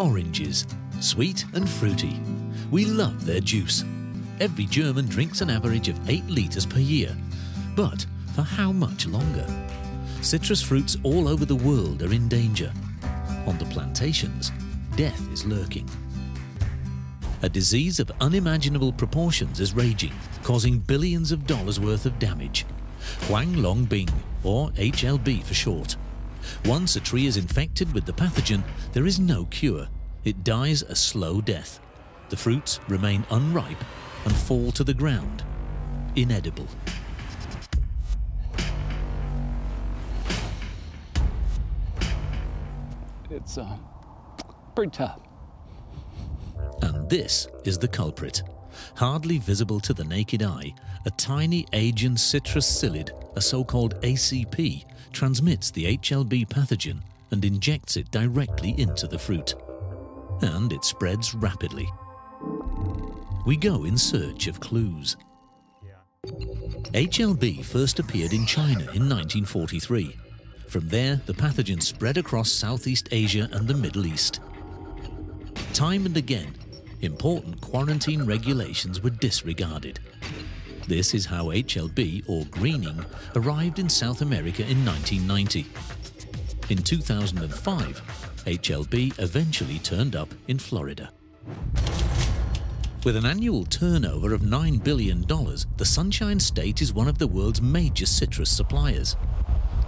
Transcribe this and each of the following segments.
Oranges, sweet and fruity. We love their juice. Every German drinks an average of 8 litres per year. But for how much longer? Citrus fruits all over the world are in danger. On the plantations, death is lurking. A disease of unimaginable proportions is raging, causing billions of dollars worth of damage. Huang Long Bing, or HLB for short. Once a tree is infected with the pathogen, there is no cure. It dies a slow death. The fruits remain unripe and fall to the ground, inedible. It's uh, pretty tough. And this is the culprit. Hardly visible to the naked eye, a tiny Asian citrus psyllid, a so-called ACP, transmits the HLB pathogen and injects it directly into the fruit. And it spreads rapidly. We go in search of clues. HLB first appeared in China in 1943. From there, the pathogen spread across Southeast Asia and the Middle East. Time and again, important quarantine regulations were disregarded. This is how HLB, or greening, arrived in South America in 1990. In 2005, HLB eventually turned up in Florida. With an annual turnover of $9 billion, the Sunshine State is one of the world's major citrus suppliers.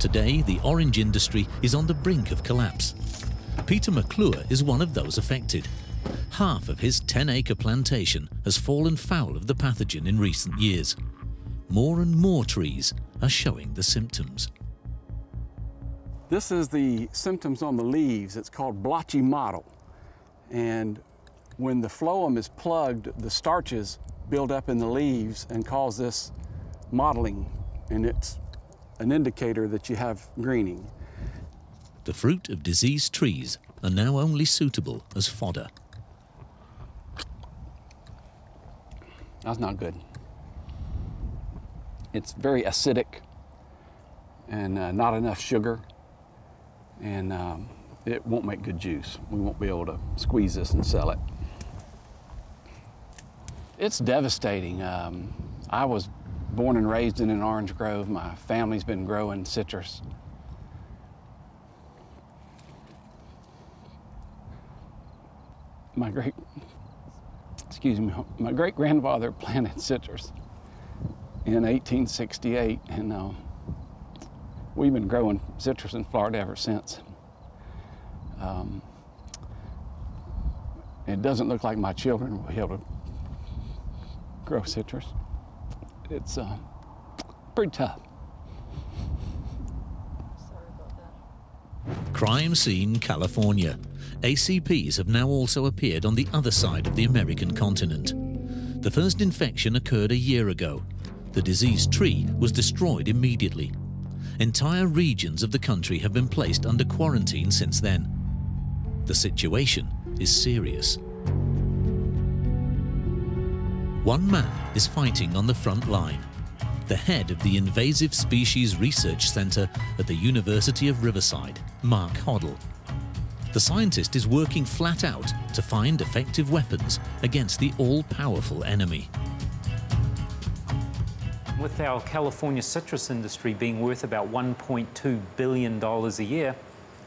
Today, the orange industry is on the brink of collapse. Peter McClure is one of those affected. Half of his 10-acre plantation has fallen foul of the pathogen in recent years. More and more trees are showing the symptoms. This is the symptoms on the leaves. It's called blotchy mottle. And when the phloem is plugged, the starches build up in the leaves and cause this mottling, and it's an indicator that you have greening. The fruit of diseased trees are now only suitable as fodder. That's not good. It's very acidic and uh, not enough sugar, and um, it won't make good juice. We won't be able to squeeze this and sell it. It's devastating. Um, I was born and raised in an orange grove. My family's been growing citrus. My great, excuse me, my great grandfather planted citrus in 1868, and uh, we've been growing citrus in Florida ever since. Um, it doesn't look like my children will be able to grow citrus. It's uh, pretty tough. Crime scene California. ACPs have now also appeared on the other side of the American continent. The first infection occurred a year ago. The diseased tree was destroyed immediately. Entire regions of the country have been placed under quarantine since then. The situation is serious. One man is fighting on the front line. The head of the Invasive Species Research Center at the University of Riverside, Mark Hoddle. The scientist is working flat out to find effective weapons against the all-powerful enemy. With our California citrus industry being worth about $1.2 billion a year,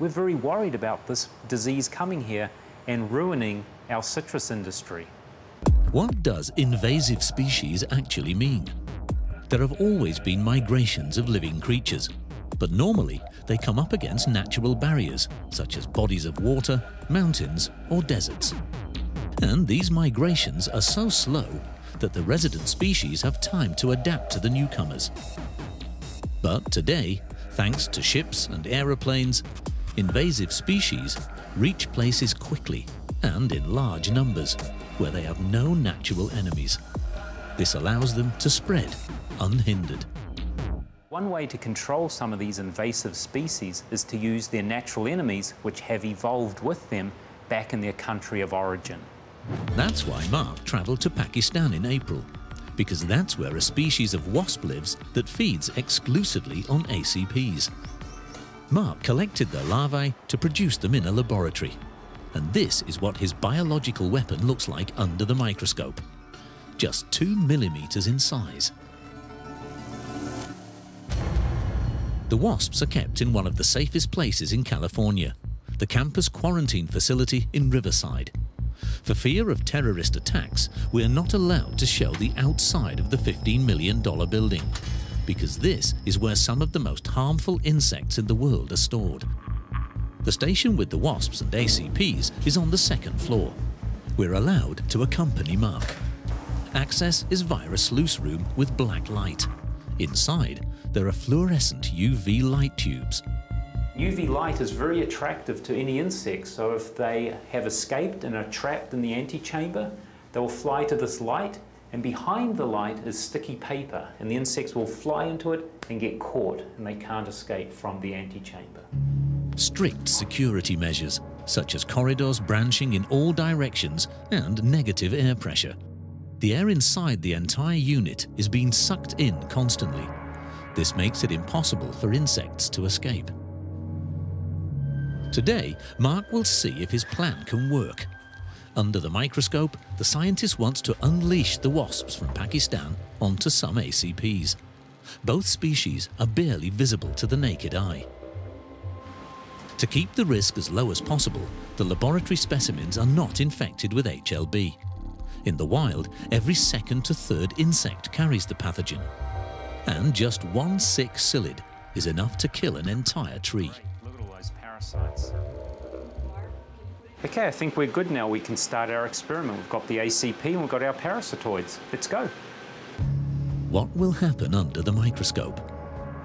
we're very worried about this disease coming here and ruining our citrus industry. What does invasive species actually mean? There have always been migrations of living creatures, but normally they come up against natural barriers, such as bodies of water, mountains, or deserts. And these migrations are so slow that the resident species have time to adapt to the newcomers. But today, thanks to ships and aeroplanes, invasive species reach places quickly and in large numbers where they have no natural enemies. This allows them to spread unhindered. One way to control some of these invasive species is to use their natural enemies, which have evolved with them, back in their country of origin. That's why Mark travelled to Pakistan in April, because that's where a species of wasp lives that feeds exclusively on ACPs. Mark collected their larvae to produce them in a laboratory. And this is what his biological weapon looks like under the microscope. Just two millimeters in size. The wasps are kept in one of the safest places in California, the campus quarantine facility in Riverside. For fear of terrorist attacks, we are not allowed to show the outside of the $15 million building, because this is where some of the most harmful insects in the world are stored. The station with the wasps and ACPs is on the second floor. We're allowed to accompany Mark. Access is via a sluice room with black light. Inside, there are fluorescent UV light tubes. UV light is very attractive to any insects, so if they have escaped and are trapped in the antechamber, they will fly to this light, and behind the light is sticky paper, and the insects will fly into it and get caught, and they can't escape from the antechamber. Strict security measures, such as corridors branching in all directions and negative air pressure. The air inside the entire unit is being sucked in constantly, this makes it impossible for insects to escape. Today, Mark will see if his plan can work. Under the microscope, the scientist wants to unleash the wasps from Pakistan onto some ACPs. Both species are barely visible to the naked eye. To keep the risk as low as possible, the laboratory specimens are not infected with HLB. In the wild, every second to third insect carries the pathogen, and just one sick psyllid is enough to kill an entire tree. Okay, I think we're good now. We can start our experiment. We've got the ACP and we've got our parasitoids. Let's go. What will happen under the microscope?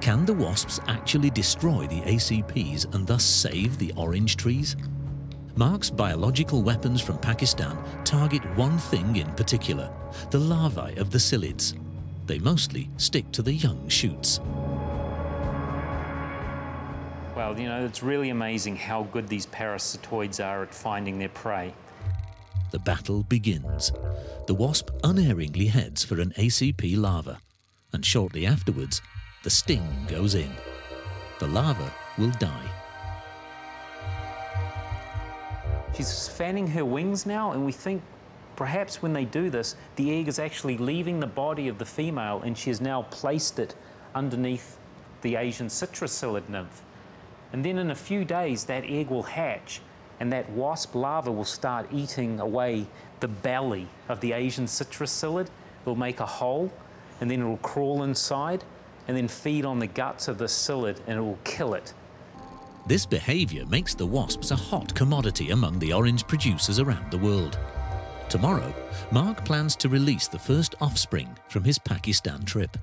Can the wasps actually destroy the ACPs and thus save the orange trees? Mark's biological weapons from Pakistan target one thing in particular, the larvae of the psyllids. They mostly stick to the young shoots. Well, you know, it's really amazing how good these parasitoids are at finding their prey. The battle begins. The wasp unerringly heads for an ACP larva, and shortly afterwards, the sting goes in. The larva will die. She's fanning her wings now, and we think Perhaps when they do this, the egg is actually leaving the body of the female and she has now placed it underneath the Asian citrus psyllid nymph. And then in a few days, that egg will hatch and that wasp larva will start eating away the belly of the Asian citrus psyllid. It'll make a hole and then it'll crawl inside and then feed on the guts of the psyllid and it will kill it. This behavior makes the wasps a hot commodity among the orange producers around the world. Tomorrow, Mark plans to release the first offspring from his Pakistan trip.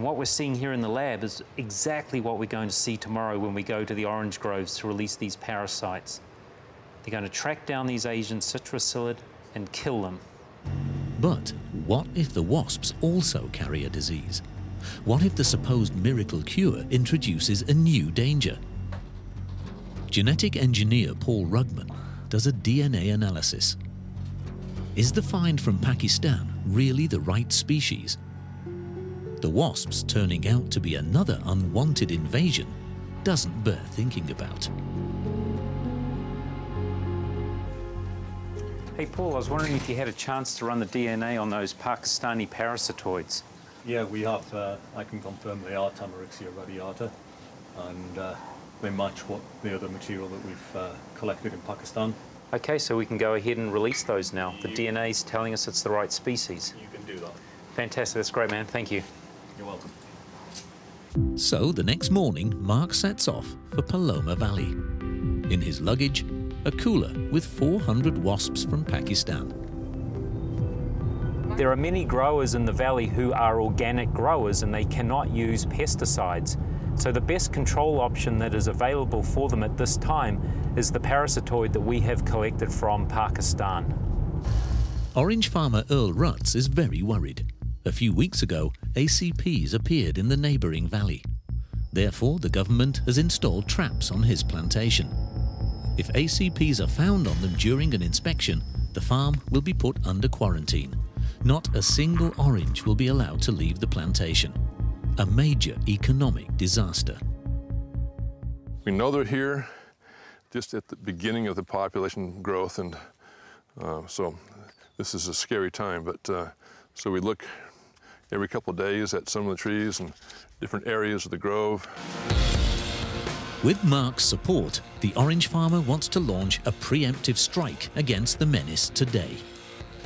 And what we're seeing here in the lab is exactly what we're going to see tomorrow when we go to the orange groves to release these parasites. They're going to track down these Asian citrus psyllid and kill them. But what if the wasps also carry a disease? What if the supposed miracle cure introduces a new danger? Genetic engineer Paul Rugman does a DNA analysis. Is the find from Pakistan really the right species? The wasps turning out to be another unwanted invasion doesn't bear thinking about. Hey Paul, I was wondering if you had a chance to run the DNA on those Pakistani parasitoids. Yeah, we have. Uh, I can confirm they are Tamarixia radiata, and uh, they match what the other material that we've uh, collected in Pakistan. Okay, so we can go ahead and release those now. The DNA is telling us it's the right species. You can do that. Fantastic, that's great, man. Thank you. You're welcome. So the next morning, Mark sets off for Pauma Valley. In his luggage, a cooler with 400 wasps from Pakistan. There are many growers in the valley who are organic growers and they cannot use pesticides. So the best control option that is available for them at this time is the parasitoid that we have collected from Pakistan. Orange farmer Earl Rutz is very worried. A few weeks ago, ACPs appeared in the neighbouring valley. Therefore, the government has installed traps on his plantation. If ACPs are found on them during an inspection, the farm will be put under quarantine. Not a single orange will be allowed to leave the plantation a major economic disaster. we know they're here just at the beginning of the population growth. And uh, so this is a scary time. But uh, so we look every couple of days at some of the trees and different areas of the grove. With Mark's support, the orange farmer wants to launch a preemptive strike against the menace today.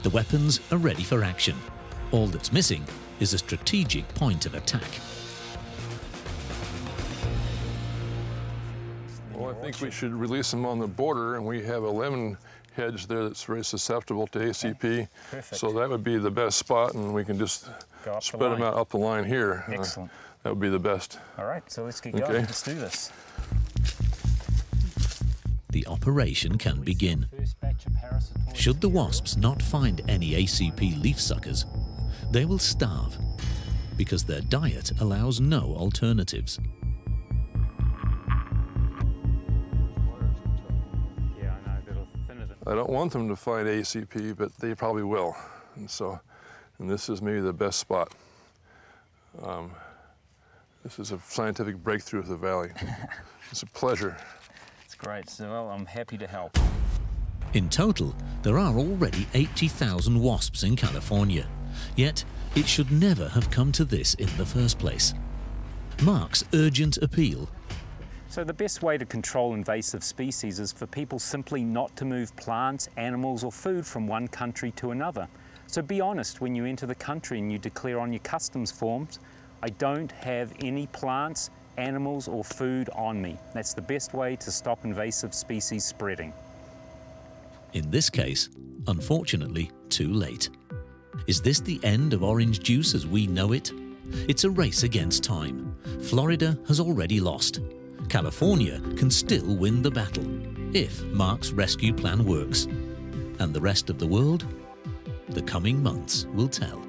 The weapons are ready for action. All that's missing is a strategic point of attack. Well, I think we should release them on the border, and we have a lemon hedge there that's very susceptible to ACP. Perfect. So that would be the best spot, and we can just Go up the spread them out up the line here. Uh, Excellent. that would be the best. All right, so let's get Okay. going. Let's do this. The operation can begin. First batch of parasitoid Should the wasps not find any ACP leaf suckers, they will starve because their diet allows no alternatives. I know, that'll thinner than I don't want them to find ACP, but they probably will. And so, and this is maybe the best spot. Um, this is a scientific breakthrough of the valley. it's a pleasure. It's great. So well, I'm happy to help. In total, there are already 80,000 wasps in California. Yet, it should never have come to this in the first place. Mark's urgent appeal So the best way to control invasive species is for people simply not to move plants, animals or food from one country to another. So be honest when you enter the country and you declare on your customs forms, I don't have any plants, animals or food on me. That's the best way to stop invasive species spreading. In this case, unfortunately, too late. Is this the end of orange juice as we know it? It's a race against time. Florida has already lost. California can still win the battle if Mark's rescue plan works. And the rest of the world? The coming months will tell.